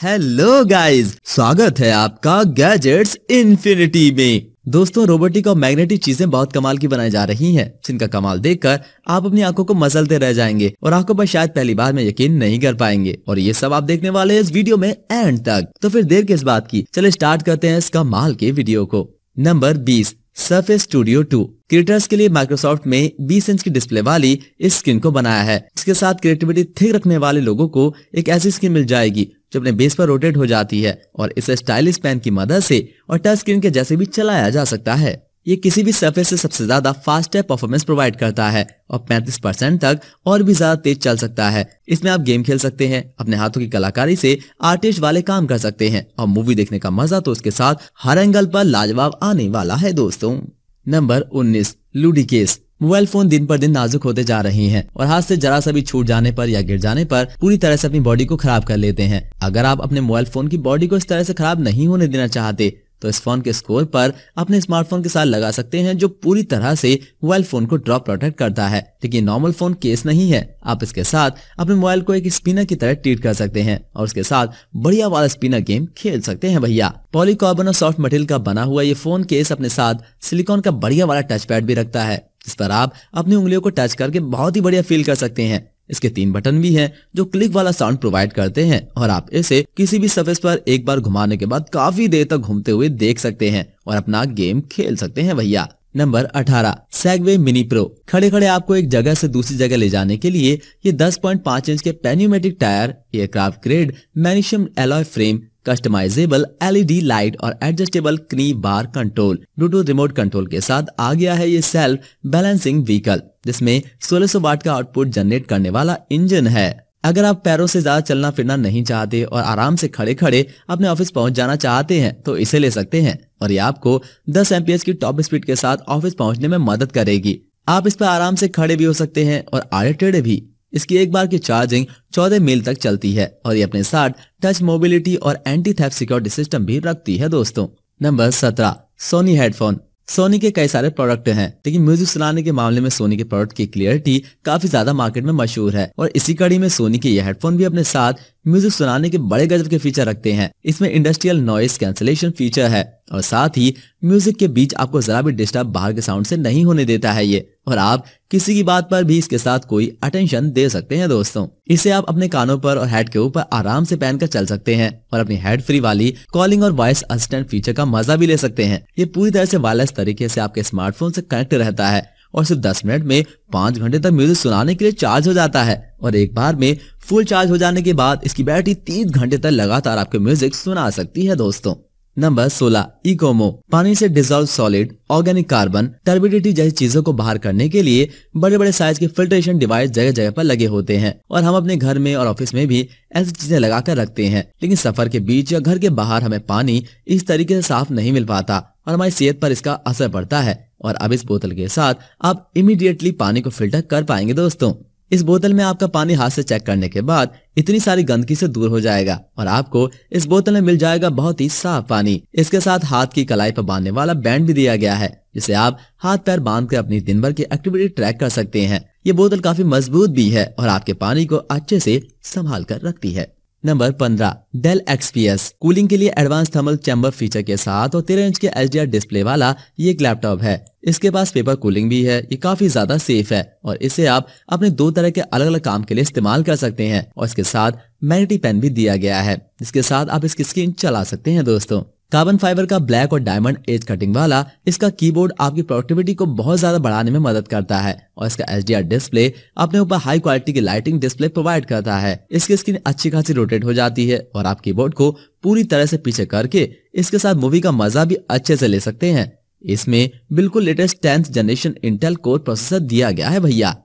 Hello guys स्वागत है आपका गैजेट्स इन्फिनिटी में। दोस्तों रोबोटिक और मैग्नेटिक चीज़ें बहुत कमाल की बनाई जा रही हैं, जिनका कमाल देखकर आप अपनी आँखों को मसलते रह जाएँगे और आँखों पर शायद पहली बार में यकीन नहीं कर पाएँगे। और ये सब आप देखने वाले हैं इस वीडियो में एंड तक। तो फिर देर किस बात की? चले स्टार्ट करते हैं इस कमाल के वीडियो को। नंबर बीस सर्फेस स्टूडियो टू क्रिएटर्स के लिए माइक्रोसॉफ्ट में 20 इंच की डिस्प्ले वाली इस स्क्रीन को बनाया है। इसके साथ क्रिएटिविटी थिक रखने वाले लोगों को एक ऐसी स्क्रीन मिल जाएगी जो अपने बेस पर रोटेट हो जाती है और इसे स्टाइलिश पेन की मदद से और टच स्क्रीन के जैसे भी चलाया जा सकता है। ये किसी भी सरफेस से सबसे ज़्यादा फास्ट है परफॉर्मेंस प्रोवाइड करता है और 35 परसेंट तक और भी ज़्यादा तेज चल सकता है। इसमें आप गेम खेल सकते हैं, अपने हाथों की कलाकारी से आर्टिस्ट वाले काम कर सकते हैं और मूवी देखने का मज़ा तो उसके साथ हर एंगल पर लाजवाब आने वाला है दोस्तों। नंबर उन्नीस लूडी केस मोबाइल फ़ोन दिन पर दिन नाजुक होते जा रहे हैं और हाथ से जरा सा भी छूट जाने पर या गिर जाने पर पूरी तरह से अपनी बॉडी को खराब कर लेते हैं। अगर आप अपने मोबाइल फ़ोन की बॉडी को इस तरह से खराब नहीं होने देना चाहते तो इस फ़ोन के स्कोर पर अपने स्मार्टफ़ोन के साथ लगा सकते हैं जो पूरी तरह से मोबाइल फ़ोन को ड्रॉप प्रोटेक्ट करता है। लेकिन नॉर्मल फ़ोन केस नहीं है। आप इसके साथ अपने मोबाइल को एक स्पिनर की तरह ट्रीट कर सकते हैं और उसके साथ बढ़िया वाला स्पिनर गेम खेल सकते हैं भैया। पॉलीकार्बन और सॉफ्ट मटेरियल का बना हुआ ये फ़ोन केस अपने साथ सिलिकॉन का बढ़िया वाला टच पैड भी रखता है। जिस पर आप अपनी उंगलियों को टच करके बहुत ही बढ़िया फील कर सकते हैं। इसके तीन बटन भी हैं, जो क्लिक वाला साउंड प्रोवाइड करते हैं, और आप इसे किसी भी सरफेस पर एक बार घुमाने के बाद काफ़ी देर तक घूमते हुए देख सकते हैं, और अपना गेम खेल सकते हैं भैया। नंबर 18 सैगवे मिनी प्रो खड़े खड़े आपको एक जगह से दूसरी जगह ले जाने के लिए ये 10.5 इंच के pneumatic tyre aircraft grade magnesium alloy frame customisable LED light और adjustable knee bar control Bluetooth remote control के साथ आ गया है ये सेल्फ बैलेंसिंग व्हीकल जिसमें 1600 वाट का आउटपुट जनरेट करने वाला इंजन है। अगर आप पैरों से ज़्यादा चलना फिरना नहीं चाहते और आराम से खड़े खड़े अपने ऑफ़िस पहुँच जाना चाहते हैं तो इसे ले सकते हैं और ये आपको 10 एमपीएस की टॉप स्पीड के साथ ऑफ़िस पहुँचने में मदद करेगी। आप इस पर आराम से खड़े भी हो सकते हैं और आड़े टेढ़े भी। इसकी एक बार की चार्जिंग 14 मील तक चलती है और ये अपने साथ टच मोबिलिटी और एंटी थे सिक्योरिटी सिस्टम भी रखती है दोस्तों। नंबर सत्रह सोनी हेडफोन सोनी के कई सारे प्रोडक्ट हैं, लेकिन म्यूज़िक सुनाने के मामले में सोनी के प्रोडक्ट की क्लियरिटी काफ़ी ज़्यादा मार्केट में मशहूर है और इसी कड़ी में सोनी के ये हेडफोन भी अपने साथ म्यूज़िक सुनाने के बड़े गजब के फीचर रखते हैं। इसमें इंडस्ट्रियल नॉइस कैंसिलेशन फीचर है और साथ ही म्यूज़िक के बीच आपको जरा भी डिस्टर्ब बाहर के साउंड से नहीं होने देता है ये। और आप किसी की बात पर भी इसके साथ कोई अटेंशन दे सकते हैं दोस्तों। इसे आप अपने कानों पर और हेड के ऊपर आराम से पहनकर चल सकते हैं और अपनी हेड फ्री वाली कॉलिंग और वॉइस असिस्टेंट फीचर का मज़ा भी ले सकते हैं। ये पूरी तरह से वायरलेस तरीके से आपके स्मार्टफ़ोन से कनेक्ट रहता है और सिर्फ़ दस मिनट में पाँच घंटे तक म्यूज़िक सुनाने के लिए चार्ज हो जाता है। और एक बार में फुल चार्ज हो जाने के बाद इसकी बैटरी तीस घंटे तक लगातार आपके म्यूज़िक सुना सकती है दोस्तों। नंबर 16 इकोमो, पानी से dissolve solid organic carbon turbidity जैसी चीज़ों को बाहर करने के लिए बड़े बड़े साइज़ के फिल्ट्रेशन डिवाइस जगह जगह पर लगे होते हैं और हम अपने घर में और ऑफ़िस में भी ऐसी चीज़ें लगा कर रखते हैं। लेकिन सफ़र के बीच या घर के बाहर हमें पानी इस तरीके से साफ़ नहीं मिल पाता और हमारी सेहत पर इसका असर पड़ता है। और अब इस बोतल के साथ आप इमीडिएटली पानी को फ़िल्टर कर पाएँगे दोस्तों। इस बोतल में आपका पानी हाथ से चेक करने के बाद इतनी सारी गंदगी से दूर हो जाएगा और आपको इस बोतल में मिल जाएगा बहुत ही साफ़ पानी। इसके साथ हाथ की कलाई पर बांधने वाला बैंड भी दिया गया है, जिसे आप हाथ पैर बाँध कर अपनी दिन भर की एक्टिविटी ट्रैक कर सकते हैं। ये बोतल काफ़ी मज़बूत भी है और आपके पानी को अच्छे से संभाल कर रखती है। नंबर पंद्रह, डेल एक्सपीएस। कूलिंग के लिए एडवांस थर्मल चैम्बर फीचर के साथ और तेरह इंच के एच डिस्प्ले वाला ये एक लैपटॉप है। इसके पास पेपर कूलिंग भी है, ये काफ़ी ज़्यादा सेफ़ है और इसे आप अपने दो तरह के अलग अलग काम के लिए इस्तेमाल कर सकते हैं और इसके साथ मैग्नेटिक पेन भी दिया गया है। जिसके साथ आप इसकी स्क्रीन चला सकते हैं दोस्तों। कार्बन फाइबर का ब्लैक और डायमंड एज कटिंग वाला इसका कीबोर्ड आपकी प्रोडक्टिविटी को बहुत ज़्यादा बढ़ाने में मदद करता है और इसका एच डिस्प्ले अपने ऊपर हाई क्वालिटी की लाइटिंग डिस्प्ले प्रोवाइड करता है। इसकी स्क्रीन अच्छी खासी रोटेट हो जाती है और आप कीबोर्ड को पूरी तरह से पीछे करके इसके साथ मूवी का मज़ा भी अच्छे से ले सकते हैं। इसमें बिल्कुल latest tenth generation Intel core processor दिया गया है भैया।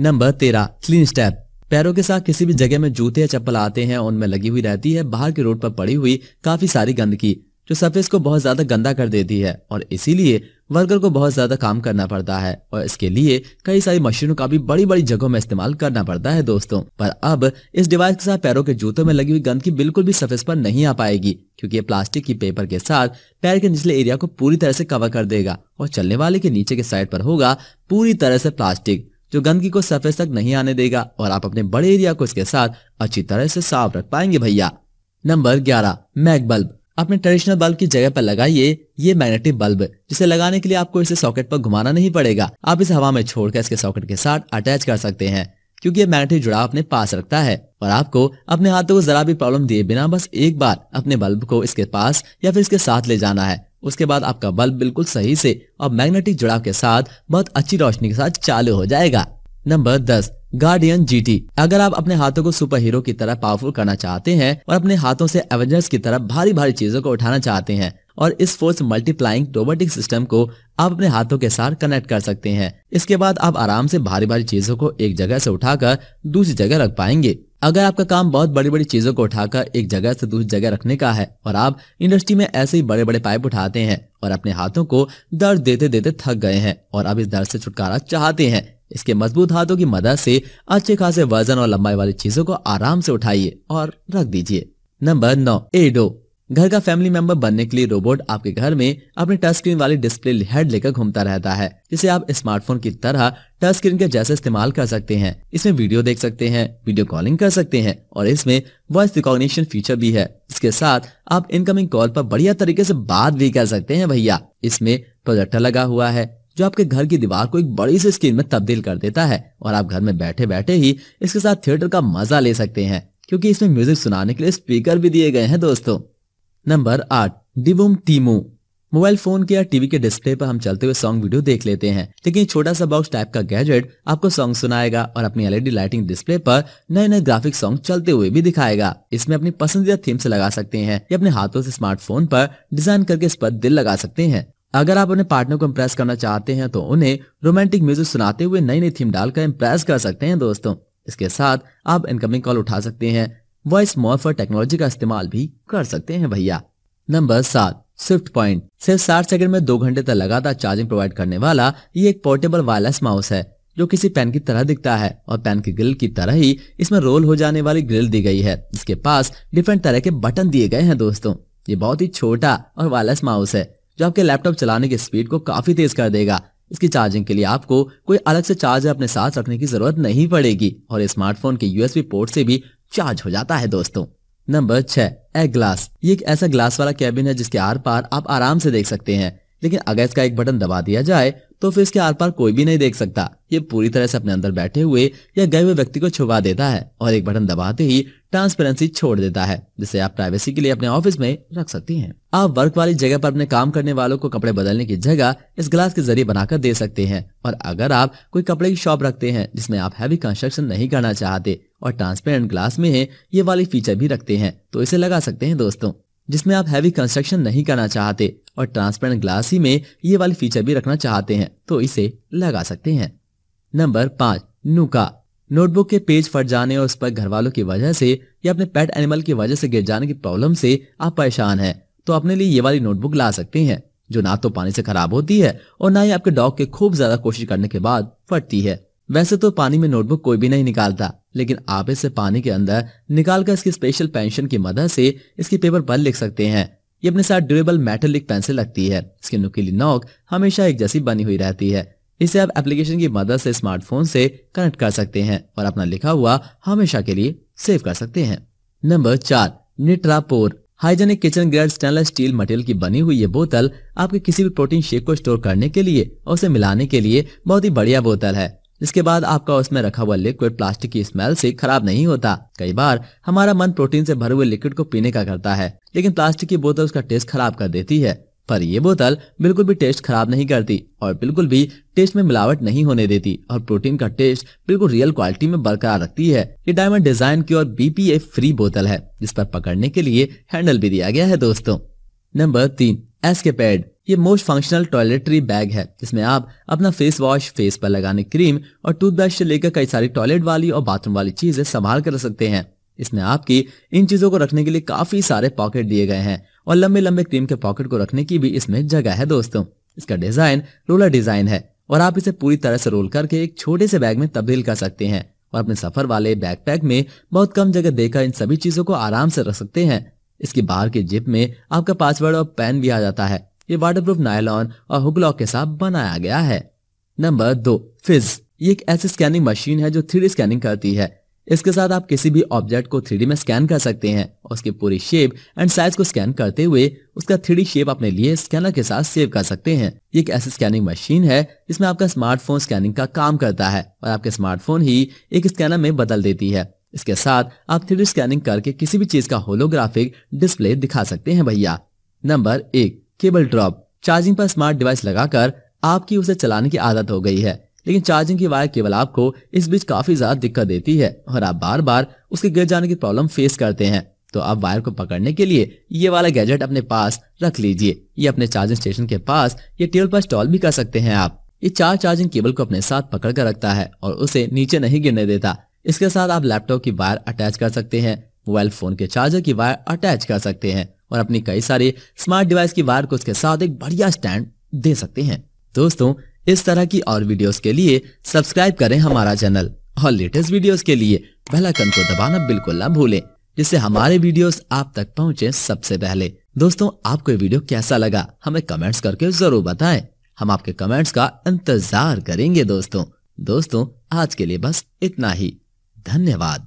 नंबर तेरह क्लीन स्टेप पैरों के साथ किसी भी जगह में जूते या चप्पल आते हैं, उनमें लगी हुई रहती है, बाहर के रोड पर पड़ी हुई काफ़ी सारी गंदगी, जो सरफेस को बहुत ज़्यादा गंदा कर देती है। और इसीलिए वर्कर को बहुत ज़्यादा काम करना पड़ता है और इसके लिए कई सारी मशीनों का भी बड़ी बड़ी जगहों में इस्तेमाल करना पड़ता है दोस्तों। पर अब इस डिवाइस के साथ पैरों के जूतों में लगी हुई गंदगी बिल्कुल भी सरफेस पर नहीं आ पाएगी, क्योंकि ये प्लास्टिक की पेपर के साथ पैर के निचले एरिया को पूरी तरह से कवर कर देगा और चलने वाले के नीचे के साइड पर होगा पूरी तरह से प्लास्टिक, जो गंदगी को सरफेस तक नहीं आने देगा और आप अपने बड़े एरिया को इसके साथ अच्छी तरह से साफ़ रख पाएँगे भैया। नंबर ग्यारह मैग बल्ब अपने ट्रेडिशनल बल्ब की जगह पर लगाइए ये मैग्नेटिक बल्ब जिसे लगाने के लिए आपको इसे सॉकेट पर घुमाना नहीं पड़ेगा। आप इसे हवा में छोड़कर इसके सॉकेट के साथ अटैच कर सकते हैं, क्योंकि ये मैग्नेटिक जुड़ाव अपने पास रखता है और आपको अपने हाथों को जरा भी प्रॉब्लम दिए बिना बस एक बार अपने बल्ब को इसके पास या फिर इसके साथ ले जाना है। उसके बाद आपका बल्ब बिल्कुल सही से और मैग्नेटिक जुड़ाव के साथ बहुत अच्छी रोशनी के साथ चालू हो जाएगा। नंबर दस गार्डियन जीटी अगर आप अपने हाथों को सुपर हीरो की तरह पावरफुल करना चाहते हैं और अपने हाथों से एवेंजर्स की तरह भारी भारी चीज़ों को उठाना चाहते हैं और इस फोर्स मल्टीप्लाइंग रोबोटिक सिस्टम को आप अपने हाथों के साथ कनेक्ट कर सकते हैं, इसके बाद आप आराम से भारी भारी चीज़ों को एक जगह से उठाकर दूसरी जगह रख पाएँगे। अगर आपका काम बहुत बड़ी बड़ी चीज़ों को उठाकर एक जगह से दूसरी जगह रखने का है और आप इंडस्ट्री में ऐसे ही बड़े बड़े पाइप उठाते हैं और अपने हाथों को दर्द देते देते थक गए हैं और अब इस दर्द से छुटकारा चाहते हैं इसके मज़बूत हाथों की मदद से अच्छे खासे वज़न और लंबाई वाली चीज़ों को आराम से उठाइए और रख दीजिए। नंबर नौ, एडो। घर का फैमिली मेंबर बनने के लिए रोबोट आपके घर में अपने टच स्क्रीन वाली डिस्प्ले हेड लेकर घूमता रहता है, जिसे आप स्मार्टफ़ोन की तरह टच स्क्रीन के जैसे इस्तेमाल कर सकते हैं। इसमें वीडियो देख सकते हैं, वीडियो कॉलिंग कर सकते हैं और इसमें वॉइस रिकॉग्निशन फीचर भी है। इसके साथ आप इनकमिंग कॉल पर बढ़िया तरीके से बात भी कर सकते हैं, भैया। इसमें प्रोजेक्टर लगा हुआ है जो आपके घर की दीवार को एक बड़ी सी स्क्रीन में तब्दील कर देता है और आप घर में बैठे बैठे ही इसके साथ थिएटर का मज़ा ले सकते हैं, क्योंकि इसमें म्यूज़िक सुनाने के लिए स्पीकर भी दिए गए हैं दोस्तों। नंबर आठ डिवुम टीमो मोबाइल फ़ोन के या टीवी के डिस्प्ले पर हम चलते हुए सॉन्ग वीडियो देख लेते हैं। लेकिन छोटा सा बॉक्स टाइप का गैजेट आपको सॉन्ग सुनाएगा और अपनी एलईडी लाइटिंग डिस्प्ले पर नए नए ग्राफिक सॉन्ग चलते हुए भी दिखाएगा। इसमें अपनी पसंदीदा थीम से लगा सकते हैं या अपने हाथों से स्मार्टफ़ोन पर डिज़ाइन करके इस पर दिल लगा सकते हैं। अगर आप अपने पार्टनर को इम्प्रेस करना चाहते हैं तो उन्हें रोमांटिक म्यूज़िक सुनाते हुए नई नई थीम डालकर इम्प्रेस कर सकते हैं दोस्तों। इसके साथ आप इनकमिंग कॉल उठा सकते हैं। वॉइस मॉर्फर टेक्नोलॉजी का इस्तेमाल भी कर सकते हैं भैया। नंबर सात स्विफ्ट पॉइंट सिर्फ़ साठ सेकंड में दो घंटे तक लगातार चार्जिंग प्रोवाइड करने वाला ये एक पोर्टेबल वायरलेस माउस है, जो किसी पेन की तरह दिखता है और पेन की ग्रिल की तरह ही इसमें रोल हो जाने वाली ग्रिल दी गई है। इसके पास डिफरेंट तरह के बटन दिए गए हैं दोस्तों। ये बहुत ही छोटा और वायरलेस माउस है। जो आपके लैपटॉप चलाने की स्पीड को काफ़ी तेज कर देगा। इसकी चार्जिंग के लिए आपको कोई अलग से चार्जर अपने साथ रखने की ज़रूरत नहीं पड़ेगी और स्मार्टफ़ोन के यूएसबी पोर्ट से भी चार्ज हो जाता है दोस्तों। नंबर छह ए ग्लास। ये एक ऐसा ग्लास वाला कैबिन है जिसके आर पार आप आराम से देख सकते हैं। लेकिन अगर इसका एक बटन दबा दिया जाए तो फिर इसके आर पार कोई भी नहीं देख सकता। ये पूरी तरह से अपने अंदर बैठे हुए या गए हुए व्यक्ति को छुपा देता है और एक बटन दबाते ही ट्रांसपेरेंसी छोड़ देता है, जिसे आप प्राइवेसी के लिए अपने ऑफ़िस में रख सकती हैं। आप वर्क वाली जगह पर अपने काम करने वालों को कपड़े बदलने की जगह इस ग्लास के ज़रिए बनाकर दे सकते हैं। और अगर आप कोई कपड़े की शॉप रखते हैं, जिसमें आप हैवी कंस्ट्रक्शन नहीं करना चाहते और ट्रांसपेरेंट ग्लास में ये वाली फीचर भी रखते हैं तो इसे लगा सकते हैं दोस्तों। जिसमें आप हैवी कंस्ट्रक्शन नहीं करना चाहते और ट्रांसपेरेंट ग्लास ही में ये वाली फीचर भी रखना चाहते हैं तो इसे लगा सकते हैं। नंबर पाँच, नुका। नोटबुक के पेज फट जाने और उस पर घर वालों की वजह से या अपने पेट एनिमल की वजह से गिर जाने की प्रॉब्लम से आप परेशान हैं तो अपने लिए ये वाली नोटबुक ला सकते हैं, जो ना तो पानी से खराब होती है और ना ही आपके डॉग के खूब ज़्यादा कोशिश करने के बाद फटती है। वैसे तो पानी में नोटबुक कोई भी नहीं निकालता, लेकिन आप इसे पानी के अंदर निकालकर इसकी स्पेशल पेंशन की मदद से इसकी पेपर पर लिख सकते हैं। ये अपने साथ ड्यूरेबल मेटलिक पेंसिल लगती है। इसकी नुकीली नोक हमेशा एक जैसी बनी हुई रहती है। इसे आप एप्लीकेशन की मदद से स्मार्टफ़ोन से कनेक्ट कर सकते हैं और अपना लिखा हुआ हमेशा के लिए सेव कर सकते हैं। नंबर चार निट्रापोर hygienic kitchen grade stainless steel material की बनी हुई ये बोतल आपके किसी भी प्रोटीन शेक को स्टोर करने के लिए और उसे मिलाने के लिए बहुत ही बढ़िया बोतल है। इसके बाद आपका उसमें रखा हुआ लिक्विड प्लास्टिक की स्मेल से खराब नहीं होता। कई बार हमारा मन प्रोटीन से भरे हुए लिक्विड को पीने का करता है, लेकिन प्लास्टिक की बोतल उसका टेस्ट खराब कर देती है। पर यह बोतल बिल्कुल भी टेस्ट खराब नहीं करती और बिल्कुल भी टेस्ट में मिलावट नहीं होने देती और प्रोटीन का टेस्ट बिल्कुल रियल क्वालिटी में बरकरार रखती है। ये डायमंड डिज़ाइन की और बीपीए फ्री बोतल है, जिस पर पकड़ने के लिए हैंडल भी दिया गया है दोस्तों। नंबर तीन एसके पैड ये मोस्ट फंक्शनल टॉयलेटरी बैग है, जिसमें आप अपना फेस वॉश फेस पर लगाने क्रीम और टूथब्रश से लेकर कई सारी टॉयलेट वाली और बाथरूम वाली चीज़ें संभाल कर रख सकते हैं। इसमें आपकी इन चीज़ों को रखने के लिए काफ़ी सारे पॉकेट दिए गए हैं और लंबे लंबे क्रीम के पॉकेट को रखने की भी इसमें जगह है दोस्तों। इसका डिज़ाइन रोलर डिज़ाइन है और आप इसे पूरी तरह से रोल करके एक छोटे से बैग में तब्दील कर सकते हैं और अपने सफ़र वाले बैकपैक में बहुत कम जगह देकर इन सभी चीज़ों को आराम से रख सकते हैं। इसकी बाहर की जिप में आपका पासवर्ड और पेन भी आ जाता है। ये वाटरप्रूफ नायलॉन और हुक के साथ बनाया गया है। नंबर दो, फिज। ये एक ऐसी स्कैनिंग मशीन है जो थ्री स्कैनिंग करती है। इसके साथ आप किसी भी ऑब्जेक्ट को थ्री में स्कैन कर सकते हैं। और उसकी पूरी शेप एंड साइज़ को स्कैन करते हुए उसका थ्री शेप अपने लिए स्कैनर के साथ सेव कर सकते हैं। ये एक ऐसी स्कैनिंग मशीन है जिसमें आपका स्मार्टफ़ोन स्कैनिंग का काम करता है और आपके स्मार्टफ़ोन ही एक स्कैनर में बदल देती है। इसके साथ आप थ्री स्कैनिंग करके किसी भी चीज़ का होलोग्राफिक डिस्प्ले दिखा सकते हैं भैया। नंबर एक केबल ड्रॉप, चार्जिंग पर स्मार्ट डिवाइस लगाकर आपकी उसे चलाने की आदत हो गई है। लेकिन चार्जिंग की वायर केवल आपको इस बीच काफ़ी ज़्यादा दिक्कत देती है और आप बार बार उसके गिर जाने की प्रॉब्लम फेस करते हैं। तो आप वायर को पकड़ने के लिए ये वाला गैजेट अपने पास रख लीजिए। ये अपने चार्जिंग स्टेशन के पास ये टेबल पर स्टॉल भी कर सकते हैं आप। ये चार चार्जिंग केबल को अपने साथ पकड़ कर रखता है और उसे नीचे नहीं गिरने देता। इसके साथ आप लैपटॉप की वायर अटैच कर सकते हैं, मोबाइल फ़ोन के चार्जर की वायर अटैच कर सकते हैं। और अपनी कई सारे स्मार्ट डिवाइस की वायर को उसके साथ एक बढ़िया स्टैंड दे सकते हैं। दोस्तों, इस तरह की और वीडियोस के लिए सब्सक्राइब करें हमारा चैनल और लेटेस्ट वीडियोस के लिए बेल आइकन को दबाना बिल्कुल ना भूलें, जिससे हमारे वीडियोस आप तक पहुँचे सबसे पहले। दोस्तों, आपको ये वीडियो कैसा लगा, हमें कमेंट्स करके ज़रूर बताएँ। हम आपके कमेंट्स का इंतज़ार करेंगे दोस्तों। दोस्तों, आज के लिए बस इतना ही। धन्यवाद।